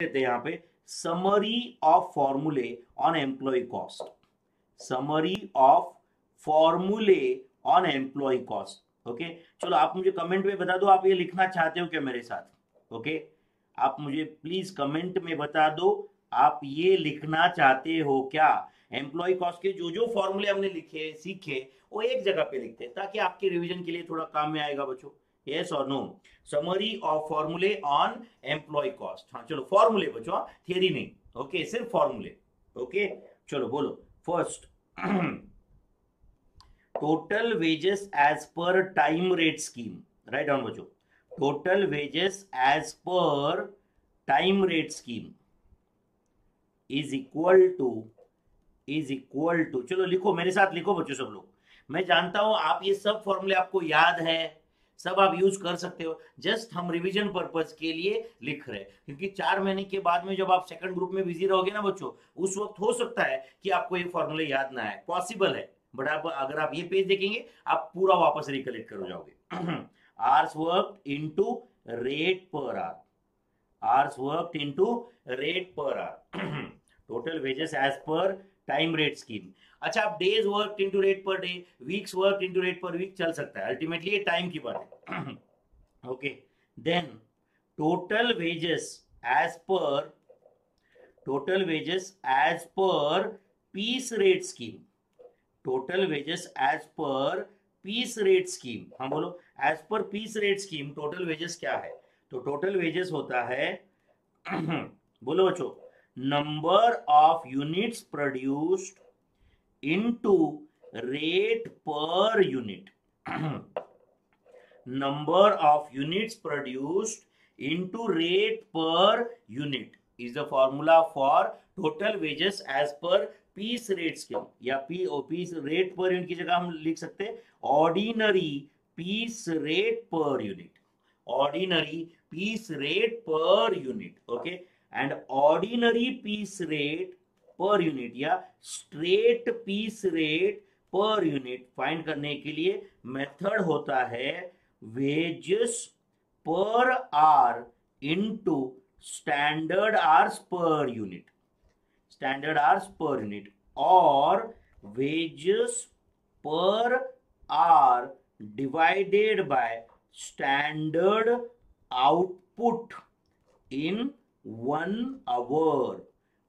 देते हैं यहाँ पे summary of formulae on employee cost summary of formulae on employee cost okay चलो, आप मुझे कमेंट में बता दो, आप ये लिखना चाहते हो क्या मेरे साथ? Okay okay? आप मुझे प्लीज़ कमेंट में बता दो, आप ये लिखना चाहते हो क्या? एम्प्लॉय कॉस्ट के जो जो फॉर्मूले हमने लिखे, सीखे, वो एक जगह पे लिखते हैं, ताकि आपके रिवीजन के लिए थोड़ा काम में आएगा, बच्चों। यस और no summary of formulae on employee cost हाँ चलो फॉर्मूले बच्चों थियरी नहीं। Okay okay, formulae okay okay? चलो बोलो। First total wages as per time rate scheme write down बच्चों total wages as per time rate scheme is equal to is equal to चलो लिखो मेरे साथ लिखो बच्चों सब लोग। मैं जानता हूँ आप ये सब फॉर्मूले आपको याद है। सब आप यूज़ कर सकते हो। जस्ट हम रिवीजन पर्पज के लिए लिख रहे हैं। क्योंकि चार महीने के बाद में जब आप सेकंड ग्रुप में बिज़ी रहोगे ना बच्चों, उस वक्त हो सकता है कि आपको ये फॉर्मूले याद ना आए। पॉसिबल है। बट आप, अगर आप ये पेज देखेंगे, आप पूरा वापस रिकलेक्ट कर जाओगे। Hours work into rate per hour hours work into rate per hour total wages as per time rate scheme अच्छा आप days work into rate per day weeks work into rate per week चल सकता है। Ultimately ये time की बात है। Okay then total wages as per total wages as per piece rate scheme total wages as per piece rate scheme हाँ बोलो। As per piece rate scheme total wages क्या है? तो टोटल वेजेस होता है, बोलो बच्चों number of units produced into rate per unit number of units produced into rate per unit is the formula for total wages as per piece rate scheme या P O piece rate per unit की जगह हम लिख सकते ordinary piece rate per unit ordinary piece rate per unit okay and ordinary piece rate per unit या straight piece rate per unit find करने के लिए मेथड होता है wages per hour into standard hours per unit standard hours per unit और wages per hour divided by standard output in one hour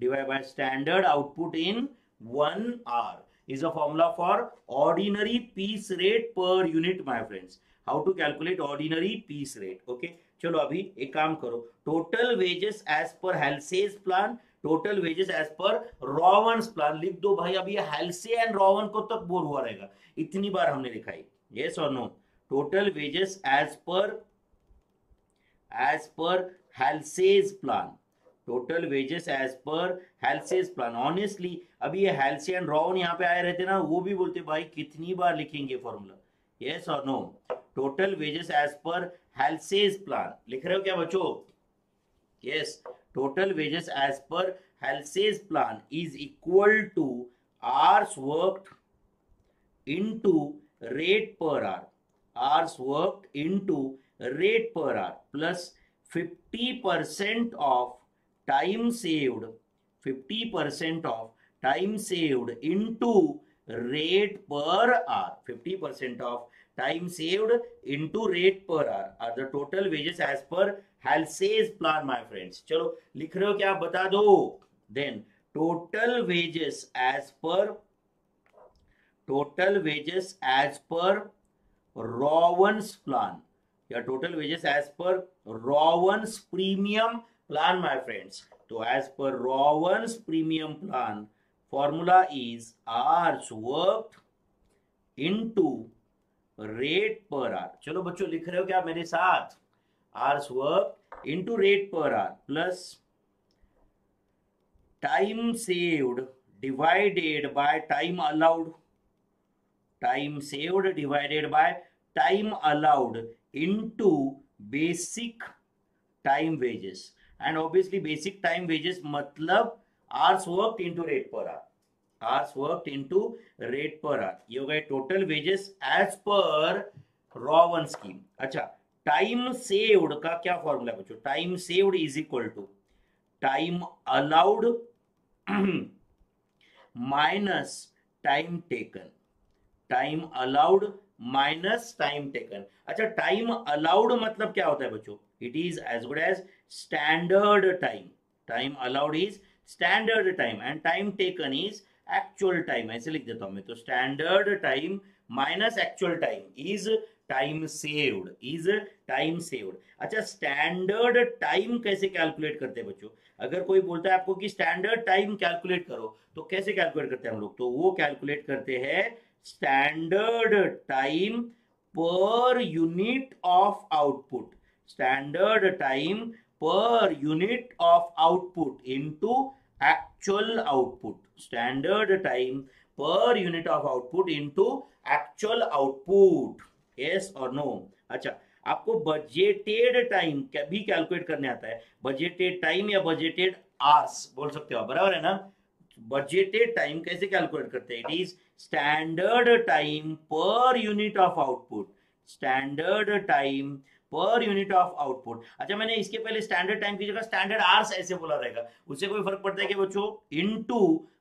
divided by standard output in 1 hour is a formula for ordinary piece rate per unit my friends how to calculate ordinary piece rate okay चलो अभी एक काम करो total wages as per Halsey's plan total wages as per Rowan's plan लिख दो भाई अभी हेल्से and Rowan को तक बोर हुआ रहेगा इतनी बार हमने लिखाई यस और no total wages as per as per Halsey's plan total wages as per Halsey's plan honestly अभी ये हेल्से एंड रॉन यहाँ पे आए रहते ना, वो भी बोलते, भाई, कितनी बार लिखेंगे फॉर्मूला यस और no total wages as per Halsey's plan लिख रहे हो क्या बच्चों? Yes total wages as per Halsey's plan is equal to hours work into rate per hour hours work into rate per hour plus 50 percent of time saved 50% of time saved into rate per hour 50% of time saved into rate per hour are the total wages as per Halsey's plan my friends चलो लिख रहे हो क्या बता दो then total wages as per total wages as per Rowan's plan या total wages as per Rowan's premium plan, my friends so as per rowan's premium plan, formula is hours worked into rate per hour चलो बच्चों, लिख रहे हो क्या मेरे साथ? Hours work into rate per hour plus time saved divided by time allowed time saved divided by time allowed into basic time wages and obviously basic time wages मतलब hours work into rate per hour hours work into rate per hour ये हो गए total wages as per Rowan scheme अच्छा time saved का क्या formula बच्चों time saved is equal to time allowed minus time taken. Time allowed minus time taken अच्छा time allowed मतलब क्या होता है बच्चों? It is as good as standard time time allowed is standard time and time taken is actual time ऐसे लिख देता हूँ मैं तो standard time minus actual time is time saved is time saved अच्छा स्टैंडर्ड टाइम कैसे calculate करते हैं बच्चों? अगर कोई बोलता है आपको कि स्टैंडर्ड टाइम कैलकुलेट करो तो कैसे कैलकुलेट करते हैं हम लोग? तो वो कैलकुलेट करते हैं standard time per unit of output standard time per unit of output into actual output standard time per unit of output into actual output yes और नो अच्छा आपको बजेटेड टाइम भी कैलकुलेट करने आता है। बजेटेड टाइम या budgeted hours बोल सकते हो बराबर है ना? बजेटेड टाइम कैसे कैलकुलेट करते हैं? It is standard time per unit of output standard time per unit of output अच्छा मैंने इसके पहले स्टैंडर्ड टाइम की जगह स्टैंडर्ड आवर्स ऐसे बोला रहेगा। उससे कोई फ़र्क पड़ता है कि बच्चों? Into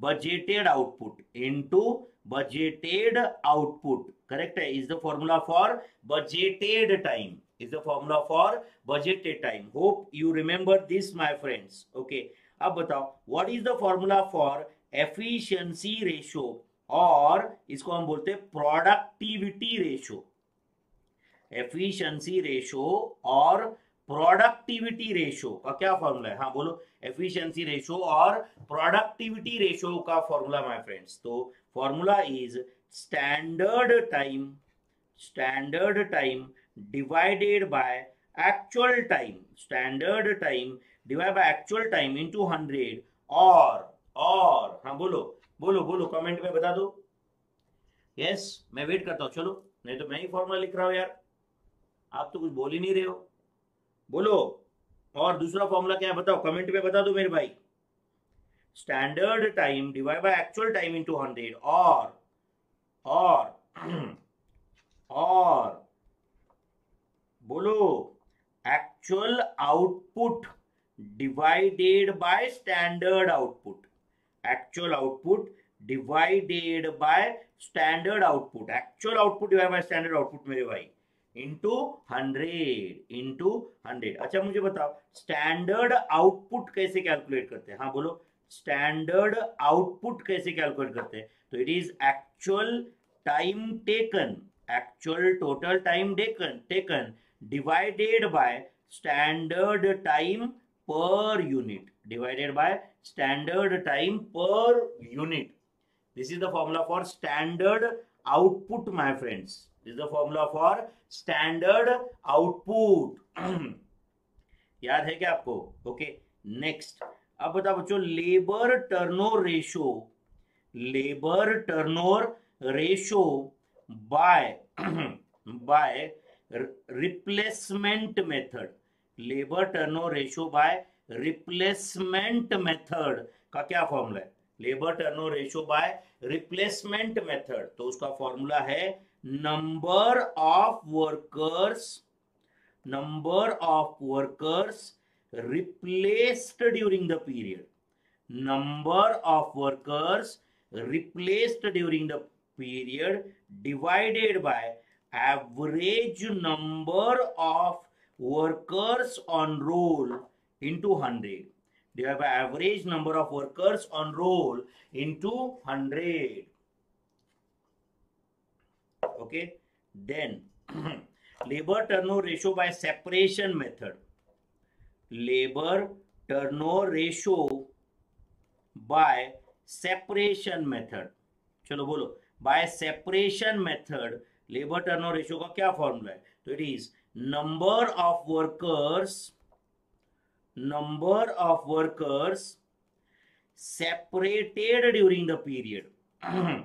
budgeted output into budgeted output correct है? Is the formula for budgeted time is the formula for budgeted time hope you remember this my friends okay अब बताओ what is the formula for efficiency ratio और इसको हम बोलते हैं productivity ratio efficiency ratio और productivity ratio का क्या फॉर्मूला है? हाँ बोलो। एफिशिएंसी रेशो और प्रोडक्टिविटी रेशो का फॉर्मूला माय फ्रेंड्स तो formula is standard time standard time divided by actual time standard time divide by actual time into hundred और और हाँ बोलो बोलो बोलो कमेंट में बता दो। यस मैं वेट करता हूँ, चलो। नहीं तो मैं ही फॉर्मूला लिख रहा हूँ यार। आप तो कुछ बोल ही नहीं रहे हो। बोलो, और दूसरा फॉर्मूला क्या है बताओ कमेंट में बता दो मेरे भाई। Standard time divide by actual time into hundred और और और, बोलो actual output divided by standard output actual output divided by standard output. Actual output divided by standard output मेरे भाई। इंटू हंड्रेड इंटू हंड्रेड अच्छा मुझे बताओ स्टैंडर्ड आउटपुट कैसे कैलकुलेट करते हैं? हाँ बोलो। स्टैंडर्ड आउटपुट कैसे कैलकुलेट करते हैं? तो it is actual time taken actual total time taken taken divided by standard time per unit divided by standard time per unit. This is the formula for standard output, my friends. This is the formula for standard output. याद है क्या आपको okay next अब बताओ बच्चों labour turnover ratio labour turnover ratio by by replacement method labour turnover ratio by replacement method का क्या formula है? Labour turnover ratio by replacement method. तो उसका फॉर्मूला है number of workers, number of workers replaced during the period. Number of workers replaced during the period divided by average number of workers on roll into 100 divided by average number of workers on roll into 100 okay then labor turnover ratio by separation method labor turnover ratio by separation method चलो बोलो by separation method labor turnover ratio का क्या formula है तो it is number of workers number of workers separated during the period.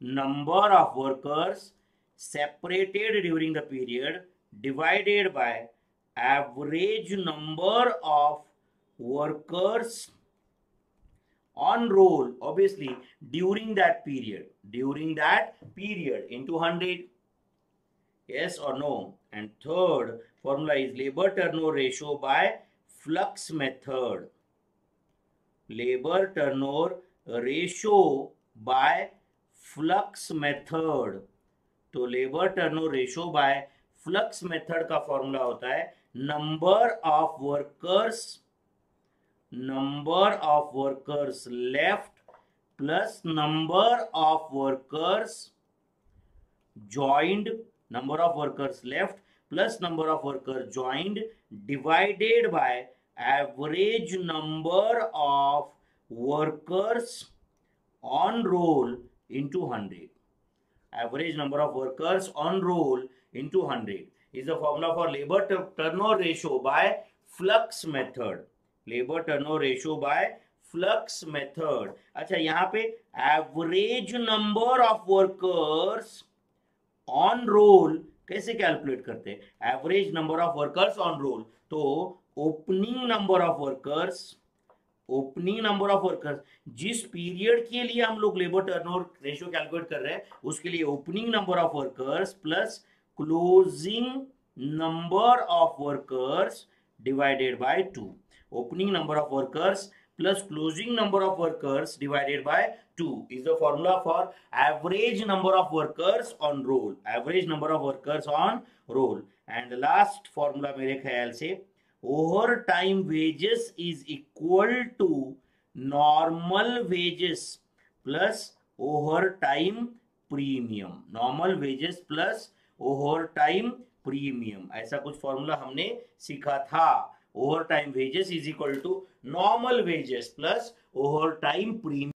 Number of workers separated during the period divided by average number of workers on roll obviously during that period. During that period into 100 yes or no? And third formula is labor turnover ratio by flux method labor turnover ratio by flux method तो labour turnover ratio by flux method का formula होता है number of workers number of workers left plus number of workers joined number of workers left plus number of workers joined divided by average number of workers on roll into 100 average number of workers on roll into 100 is the formula for labor turnover ratio by flux method labor turnover ratio by flux method अच्छा यहाँ पे average number of workers on roll कैसे calculate करते हैं? Average number of workers on roll तो opening number of workers opening number of workers जिस period के लिए हम लोग लेबर टर्नओवर रेशियो कैलकुलेट कर रहे हैं, उसके लिए opening number of workers plus closing number of workers divided by two opening number of workers plus closing number of workers divided by 2 is the formula for average number of workers on roll. Average number of workers on roll. And the last formula मेरे ख्याल से overtime wages is equal to normal wages plus overtime premium normal wages plus overtime premium ऐसा कुछ formula हमने सीखा था। Overtime wages is equal to normal wages plus overtime premium